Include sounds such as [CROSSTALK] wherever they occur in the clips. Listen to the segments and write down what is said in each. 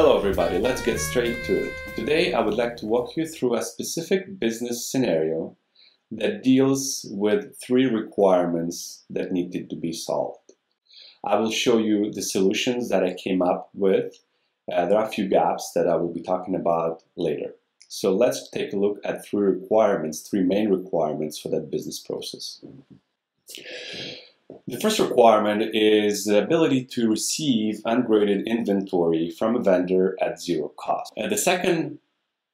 Hello everybody, let's get straight to it. Today I would like to walk you through a specific business scenario that deals with three requirements that needed to be solved. I will show you the solutions that I came up with. Uh, there are a few gaps that I will be talking about later. So let's take a look at three requirements, three main requirements for that business process. The first requirement is the ability to receive ungraded inventory from a vendor at zero cost. And the second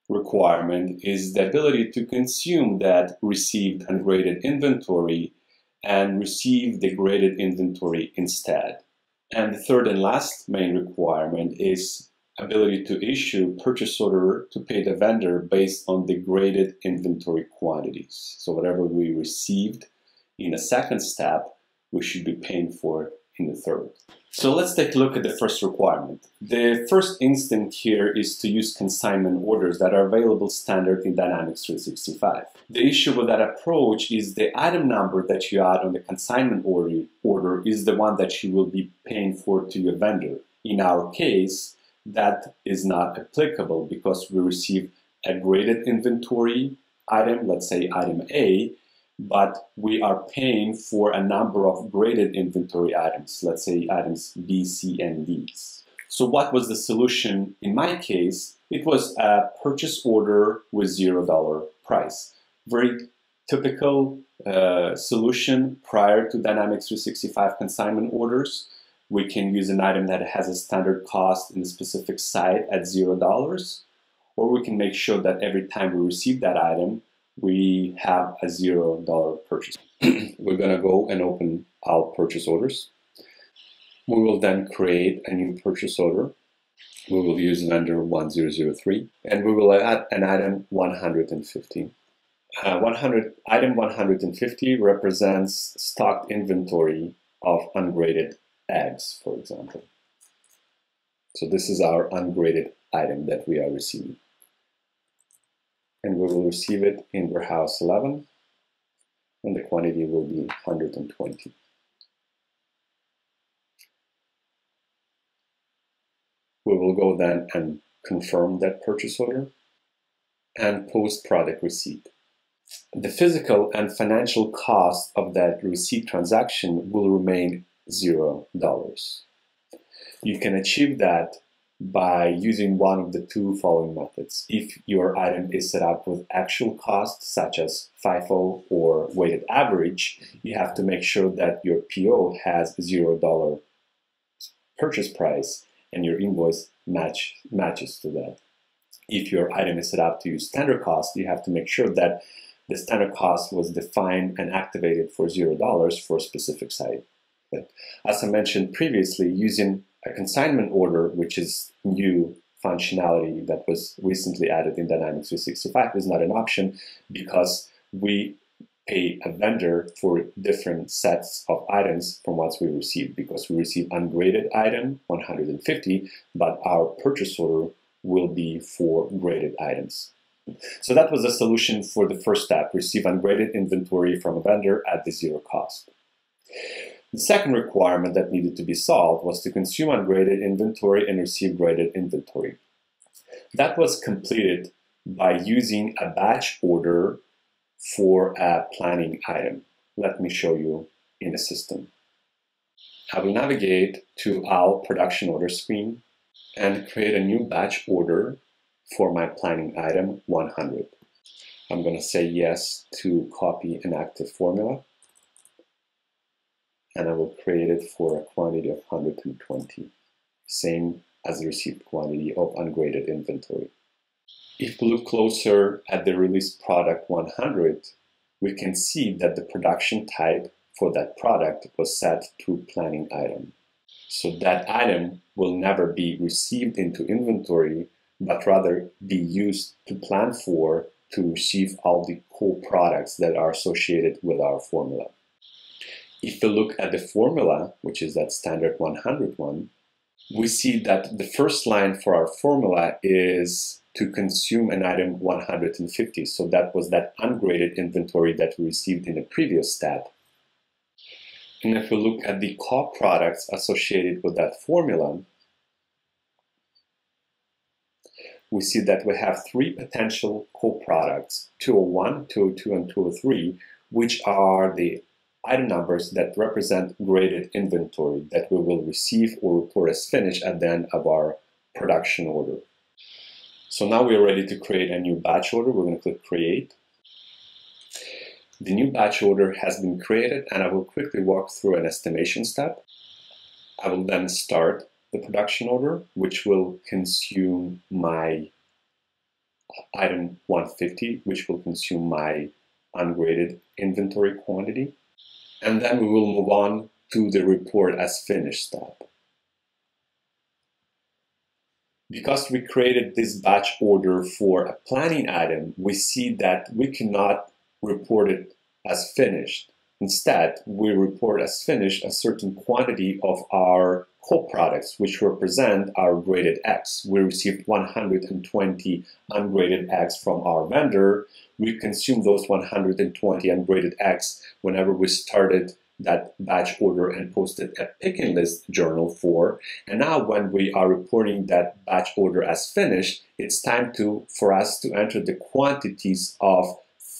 requirement is the ability to consume that received ungraded inventory and receive the graded inventory instead. And the third and last main requirement is ability to issue purchase order to pay the vendor based on the graded inventory quantities. So whatever we received in a second step, we should be paying for in the third. So let's take a look at the first requirement. The first instinct here is to use consignment orders that are available standard in Dynamics 365. The issue with that approach is the item number that you add on the consignment order, order is the one that you will be paying for to your vendor. In our case, that is not applicable because we receive a graded inventory item, let's say item A, but we are paying for a number of graded inventory items, let's say items B, C, and D. So what was the solution in my case? It was a purchase order with zero dollar price. Very typical uh, solution prior to Dynamics 365 consignment orders. We can use an item that has a standard cost in a specific site at zero dollars, or we can make sure that every time we receive that item, we have a zero dollar purchase. [CLEARS THROAT] We're gonna go and open our purchase orders. We will then create a new purchase order. We will use vendor 1003 and we will add an item 150. Uh, 100, item 150 represents stocked inventory of ungraded eggs, for example. So this is our ungraded item that we are receiving and we will receive it in warehouse 11 and the quantity will be 120. We will go then and confirm that purchase order and post product receipt. The physical and financial cost of that receipt transaction will remain zero dollars. You can achieve that by using one of the two following methods. If your item is set up with actual cost, such as FIFO or weighted average, you have to make sure that your PO has zero dollar purchase price and your invoice match matches to that. If your item is set up to use standard cost, you have to make sure that the standard cost was defined and activated for zero dollars for a specific site. But as I mentioned previously, using a consignment order, which is new functionality that was recently added in Dynamics 365 is not an option because we pay a vendor for different sets of items from what we receive because we receive ungraded item 150 but our purchase order will be for graded items. So that was the solution for the first step, receive ungraded inventory from a vendor at the zero cost. The second requirement that needed to be solved was to consume ungraded inventory and receive graded inventory. That was completed by using a batch order for a planning item. Let me show you in the system. I will navigate to our production order screen and create a new batch order for my planning item 100. I'm going to say yes to copy an active formula and I will create it for a quantity of 120, same as the received quantity of ungraded inventory. If we look closer at the released product 100, we can see that the production type for that product was set to planning item. So that item will never be received into inventory, but rather be used to plan for to receive all the co-products that are associated with our formula. If we look at the formula, which is that standard 100 one, we see that the first line for our formula is to consume an item 150. So that was that ungraded inventory that we received in the previous step. And if we look at the co products associated with that formula, we see that we have three potential co-products, 201, 202, and 203, which are the item numbers that represent graded inventory that we will receive or report as finished at the end of our production order. So now we're ready to create a new batch order. We're going to click create. The new batch order has been created and I will quickly walk through an estimation step. I will then start the production order, which will consume my item 150, which will consume my ungraded inventory quantity. And then we will move on to the report as finished step. Because we created this batch order for a planning item, we see that we cannot report it as finished. Instead, we report as finished a certain quantity of our co-products, which represent our graded X. We received 120 ungraded X from our vendor. We consumed those 120 ungraded X whenever we started that batch order and posted a picking list journal for. And now when we are reporting that batch order as finished, it's time to for us to enter the quantities of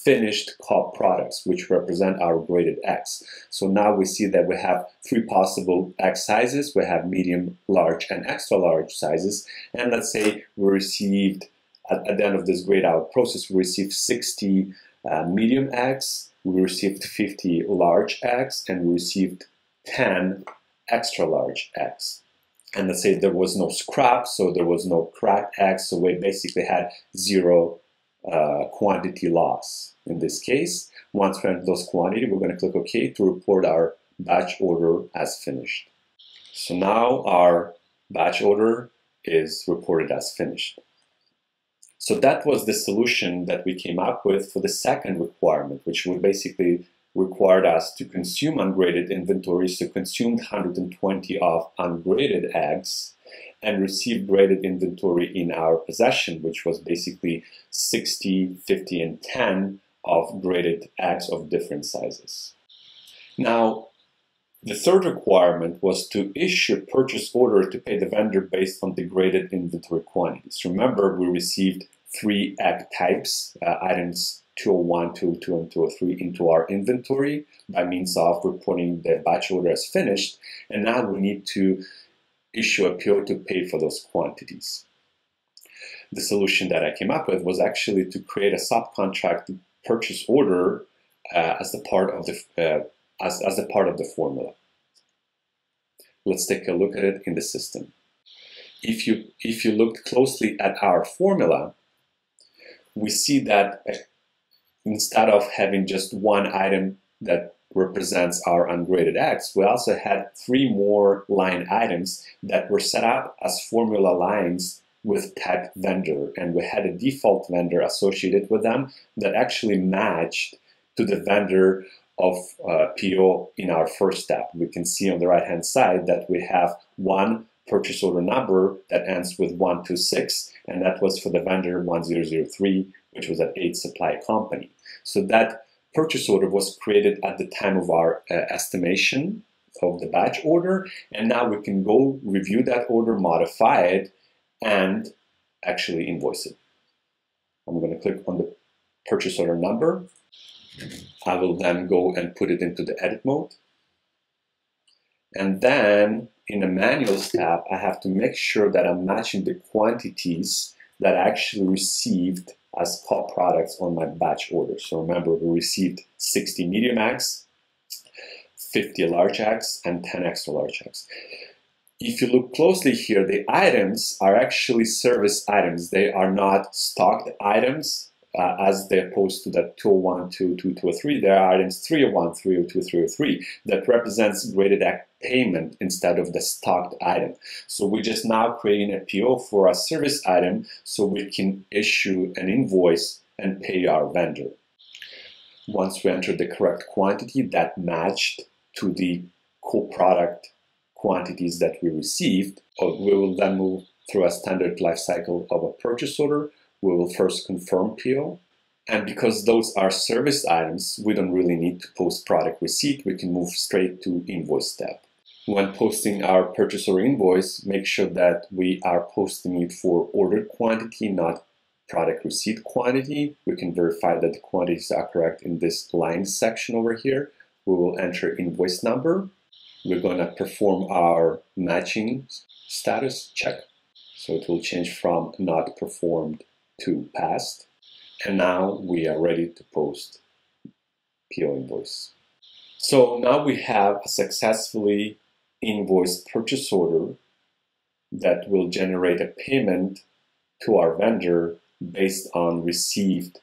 finished co-products, which represent our graded X. So now we see that we have three possible X sizes. We have medium, large, and extra large sizes. And let's say we received, at, at the end of this grade out process, we received 60 uh, medium X, we received 50 large X, and we received 10 extra large X. And let's say there was no scrap, so there was no cracked X, so we basically had zero uh, quantity loss. In this case, once we enter those quantity, we're going to click OK to report our batch order as finished. So now our batch order is reported as finished. So that was the solution that we came up with for the second requirement, which would basically required us to consume ungraded inventory, so consumed 120 of ungraded eggs and receive graded inventory in our possession, which was basically 60, 50, and 10 of graded eggs of different sizes. Now, the third requirement was to issue purchase order to pay the vendor based on the graded inventory quantities. Remember, we received three egg types, uh, items 201, 202, and 203 into our inventory by means of reporting the batch order as finished. And now we need to issue a PO to pay for those quantities. The solution that I came up with was actually to create a subcontract purchase order uh, as the part of the uh, as, as a part of the formula. Let's take a look at it in the system. If you if you looked closely at our formula, we see that uh, instead of having just one item that represents our ungraded X, we also had three more line items that were set up as formula lines with type vendor. And we had a default vendor associated with them that actually matched to the vendor of uh, PO in our first step. We can see on the right hand side that we have one purchase order number that ends with 126, and that was for the vendor 1003, which was an eight supply company. So that purchase order was created at the time of our uh, estimation of the batch order. And now we can go review that order, modify it, and actually invoice it. I'm going to click on the purchase order number. I will then go and put it into the edit mode. And then in the manual tab, I have to make sure that I'm matching the quantities that I actually received as co-products on my batch order. So remember, we received 60 medium eggs, 50 large eggs, and 10 extra large eggs. If you look closely here, the items are actually service items. They are not stocked items uh, as they opposed to that 201, 202, 203. There are items 301, 302, 303 that represents graded payment instead of the stocked item. So we're just now creating a PO for a service item so we can issue an invoice and pay our vendor. Once we enter the correct quantity that matched to the co-product quantities that we received, uh, we will then move through a standard life cycle of a purchase order we will first confirm PO. And because those are service items, we don't really need to post product receipt. We can move straight to invoice step. when posting our purchase order invoice, make sure that we are posting it for ordered quantity, not product receipt quantity. We can verify that the quantities are correct in this line section over here. We will enter invoice number. We're going to perform our matching status check. So it will change from not performed to passed. And now we are ready to post PO invoice. So now we have a successfully invoiced purchase order that will generate a payment to our vendor based on received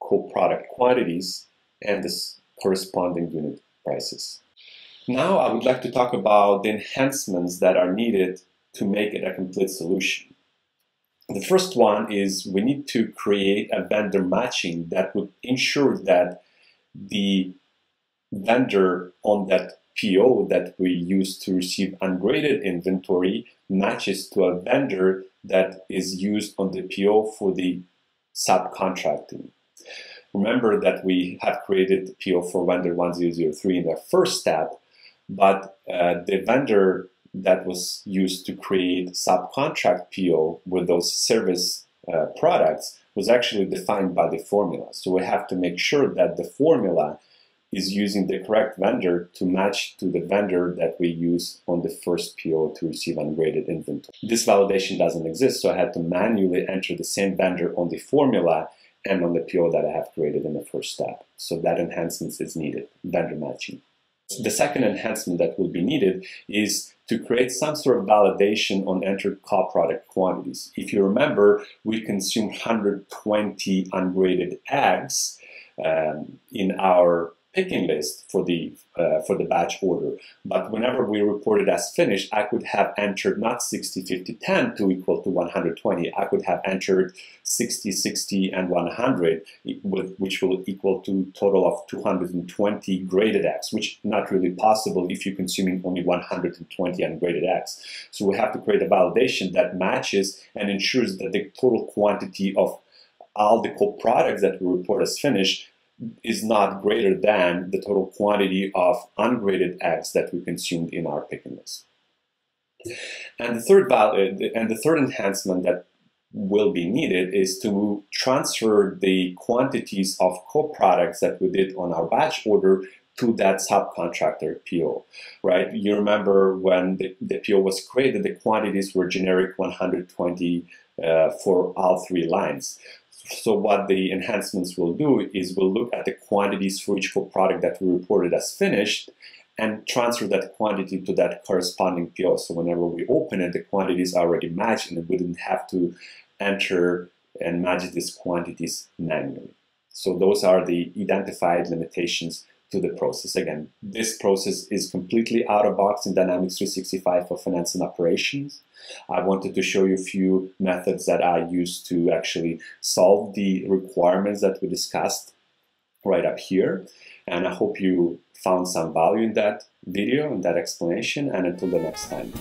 co-product quantities and the corresponding unit prices. Now I would like to talk about the enhancements that are needed to make it a complete solution. The first one is we need to create a vendor matching that would ensure that the vendor on that PO that we use to receive ungraded inventory matches to a vendor that is used on the PO for the subcontracting. Remember that we have created PO for vendor 1003 in the first step, but uh, the vendor that was used to create subcontract PO with those service uh, products was actually defined by the formula. So we have to make sure that the formula is using the correct vendor to match to the vendor that we use on the first PO to receive ungraded inventory. This validation doesn't exist, so I had to manually enter the same vendor on the formula and on the PO that I have created in the first step. So that enhancement is needed, vendor matching. The second enhancement that will be needed is to create some sort of validation on entered co-product quantities. If you remember, we consumed 120 ungraded eggs um, in our picking list for the uh, for the batch order. But whenever we report it as finished, I could have entered not 60, 50, 10 to equal to 120. I could have entered 60, 60, and 100, with, which will equal to total of 220 graded eggs, which not really possible if you're consuming only 120 ungraded eggs. So we have to create a validation that matches and ensures that the total quantity of all the co-products that we report as finished is not greater than the total quantity of ungraded eggs that we consumed in our picking. And the third value, uh, and the third enhancement that will be needed is to transfer the quantities of co-products that we did on our batch order to that subcontractor PO, right? You remember when the, the PO was created, the quantities were generic 120 uh, for all three lines. So what the enhancements will do is we'll look at the quantities for each product that we reported as finished and transfer that quantity to that corresponding PO. So whenever we open it, the quantities are already matched and we didn't have to enter and match these quantities manually. So those are the identified limitations to the process. Again, this process is completely out of box in Dynamics 365 for finance and operations. I wanted to show you a few methods that I use to actually solve the requirements that we discussed right up here. And I hope you found some value in that video and that explanation. And until the next time.